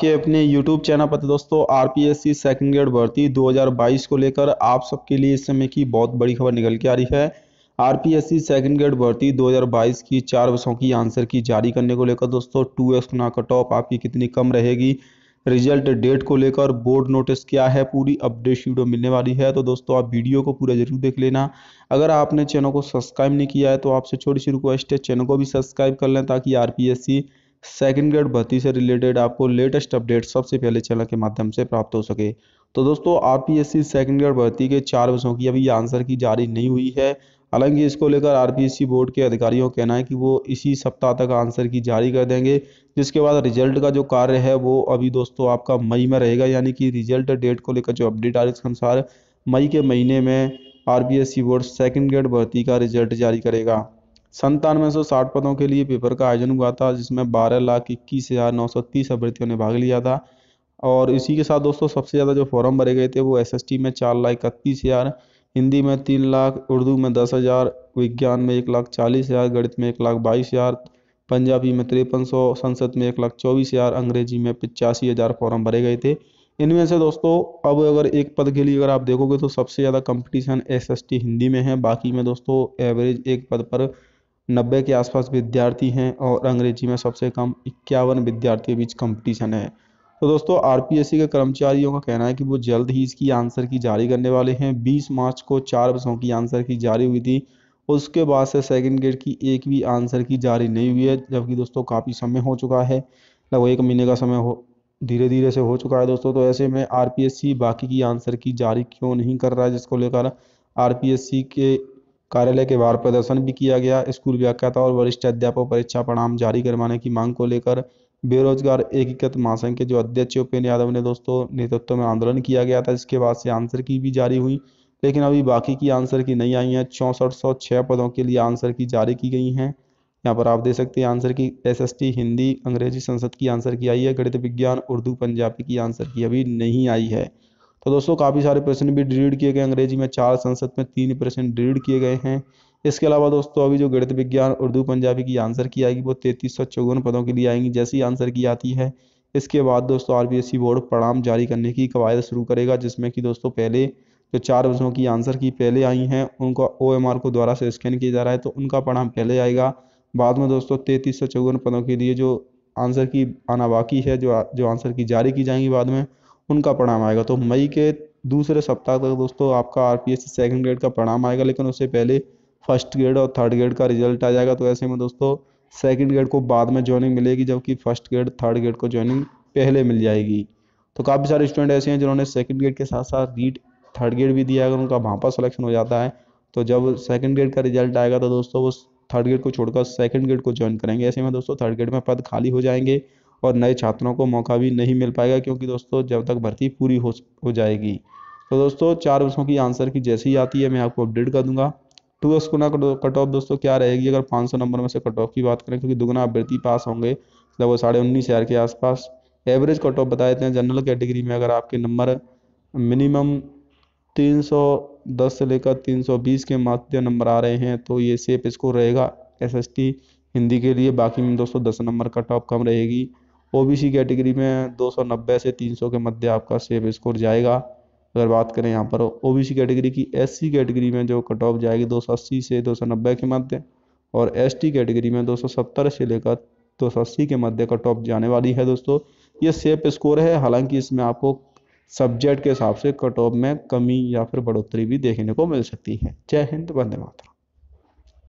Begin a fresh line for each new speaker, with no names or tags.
के अपने YouTube channel पर दोस्तों आरपीएससी सेकेंड ग्रेड भर्ती 2022 को लेकर आप सबके लिए इस समय की बहुत बड़ी खबर निकल के आ रही है। R P S C second grade भर्ती 2022 की चार वर्षों की आंसर की जारी करने को लेकर दोस्तों टू एक्स गुना कट ऑफ़ आपकी कितनी कम रहेगी? रिज़ल्ट डेट को लेकर बोर्ड नोटिस क्या है? पूरी अपडेट वीडियो मिलने वाली है। तो दोस्तों, आप वीडियो को पूरा ज़रूर देख लेना। अगर आपने चैनल को सब्सक्राइब नहीं किया है तो आपसे छोटी सी रिक्वेस्ट है चैनल को भी सब्सक्राइब कर लें ताकि आरपीएससी सेकेंड ग्रेड भर्ती से रिलेटेड आपको लेटेस्ट अपडेट सबसे पहले चैनल के माध्यम से प्राप्त हो सके। तो दोस्तों, आरपीएससी सेकेंड ग्रेड भर्ती के चार वर्षों की अभी आंसर की जारी नहीं हुई है। हालाँकि इसको लेकर आरपीएससी बोर्ड के अधिकारियों का कहना है कि वो इसी सप्ताह तक आंसर की जारी कर देंगे, जिसके बाद रिज़ल्ट का जो कार्य है वो अभी दोस्तों आपका मई में रहेगा, यानी कि रिज़ल्ट डेट को लेकर जो अपडेट आ रही है अनुसार मई के महीने में आरपीएससी बोर्ड सेकेंड ग्रेड भर्ती का रिज़ल्ट जारी करेगा। संतानवे सौ साठ पदों के लिए पेपर का आयोजन हुआ था, जिसमें बारह लाख इक्कीस हज़ार नौ सौ तीस अभ्यर्थियों ने भाग लिया था। और इसी के साथ दोस्तों, सबसे ज़्यादा जो फॉर्म भरे गए थे, वो एसएसटी में चार लाख इकतीस हज़ार, हिंदी में तीन लाख, उर्दू में दस हज़ार, विज्ञान में एक लाख चालीस हज़ार, गणित में एक लाख बाईस हज़ार, पंजाबी में तिरपन सौ, संसद में एक लाख चौबीस हज़ार, अंग्रेज़ी में पचासी हज़ार फॉर्म भरे गए थे। इनमें से दोस्तों, अब अगर एक पद के लिए अगर आप देखोगे तो सबसे ज़्यादा कंपटीशन एसएसटी हिंदी में है। बाकी में दोस्तों एवरेज एक पद पर नब्बे के आसपास विद्यार्थी हैं और अंग्रेज़ी में सबसे कम इक्यावन विद्यार्थियों के बीच कंपटीशन है। तो दोस्तों आरपीएससी के कर्मचारियों का कहना है कि वो जल्द ही इसकी आंसर की जारी करने वाले हैं। 20 मार्च को चार बसों की आंसर की जारी हुई थी। उसके बाद से सेकंड ग्रेड की एक भी आंसर की जारी नहीं हुई है, जबकि दोस्तों काफ़ी समय हो चुका है। लगभग एक महीने का समय हो धीरे धीरे से हो चुका है दोस्तों। तो ऐसे में आरपीएससी बाकी की आंसर की जारी क्यों नहीं कर रहा है, जिसको लेकर आरपीएससी के कार्यालय के बाहर प्रदर्शन भी किया गया। स्कूल व्याख्याता और वरिष्ठ अध्यापक परीक्षा परिणाम जारी करवाने की मांग को लेकर बेरोजगार, एकीकृत महासंघ के जो अध्यक्ष उपेन्द्र यादव ने दोस्तों नेतृत्व में आंदोलन किया गया था, इसके बाद से आंसर की भी जारी हुई। लेकिन अभी बाकी की आंसर की नहीं आई है। चौंसठ सौ छः पदों के लिए आंसर की जारी की गई हैं। यहाँ पर आप देख सकते हैं आंसर की, एसएसटी, हिंदी, अंग्रेज़ी संसद की आंसर की आई है। गणित विज्ञान, उर्दू, पंजाबी की आंसर की अभी नहीं आई है। तो दोस्तों, काफ़ी सारे प्रश्न भी डिलीट किए गए अंग्रेज़ी में चार, संसद में तीन प्रश्न डिलीट किए गए हैं। इसके अलावा दोस्तों, अभी जो गणित विज्ञान उर्दू पंजाबी की आंसर की आएगी, वो तैतीस सौ चौवन पदों के लिए आएँगी, जैसी आंसर की आती है। इसके बाद दोस्तों आर बोर्ड परिणाम जारी करने की कवायद शुरू करेगा, जिसमें कि दोस्तों, पहले जो चार वर्षों की आंसर की पहले आई हैं, उनको ओ एम को द्वारा से स्कैन किया जा रहा है तो उनका परिणाम पहले आएगा। बाद में दोस्तों, तैतीस सौ चौवन पदों के लिए जो आंसर की आना बाकी है, जो जो आंसर की जारी की जाएँगी बाद में उनका परिणाम आएगा। तो मई के दूसरे सप्ताह तक दोस्तों आपका R P S second grade का परिणाम आएगा, लेकिन उससे पहले फ़र्स्ट ग्रेड और थर्ड ग्रेड का रिज़ल्ट आ जाएगा। तो ऐसे में दोस्तों सेकेंड ग्रेड को बाद में ज्वाइनिंग मिलेगी, जबकि फ़र्स्ट ग्रेड थर्ड ग्रेड को ज्वाइनिंग पहले मिल जाएगी। तो काफ़ी सारे स्टूडेंट ऐसे हैं जिन्होंने सेकेंड ग्रेड के साथ साथ रीड थर्ड ग्रेड भी दिया अगर उनका वहाँ पर सिलेक्शन हो जाता है तो जब सेकेंड ग्रेड का रिज़ल्ट आएगा तो दोस्तों वो थर्ड ग्रेड को छोड़कर सेकेंड ग्रेड को ज्वाइन करेंगे। ऐसे में दोस्तों थर्ड ग्रेड में पद खाली हो जाएँगे। और नए छात्रों को मौका भी नहीं मिल पाएगा क्योंकि दोस्तों, जब तक भर्ती पूरी हो हो जाएगी। तो दोस्तों, चार वर्षों की आंसर की जैसे ही आती है, मैं आपको अपडेट कर दूँगा। टू एक्स गुना कट ऑफ़ दोस्तों क्या रहेगी? अगर 500 नंबर में से कट ऑफ़ की बात करें, क्योंकि दुगना अभ्यर्थी पास होंगे मतलब वो साढ़े उन्नीस हज़ार के आसपास। एवरेज कट ऑफ़ बता देते हैं, जनरल कैटेगरी में अगर आपके नंबर मिनिमम 310 से लेकर 320 के मध्य नंबर आ रहे हैं तो ये सेफ़ स्कोर रहेगा। एसएसटी हिंदी के लिए बाकी में दोस्तों दस नंबर कट ऑफ़ कम रहेगी। ओबीसी कैटेगरी में 290 से 300 के मध्य आपका सेफ़ स्कोर जाएगा। अगर बात करें यहाँ पर ओबीसी कैटेगरी की, एससी कैटेगरी में जो कट ऑफ़ जाएगी 280 से 290 के मध्य और एसटी कैटेगरी में 270 से लेकर 280 के मध्य कट ऑफ़ जाने वाली है दोस्तों। ये सेफ़ स्कोर है, हालाँकि इसमें आपको सब्जेक्ट के हिसाब से कट ऑफ़ में कमी या फिर बढ़ोतरी भी देखने को मिल सकती है। जय हिंद, वंदे मातरम।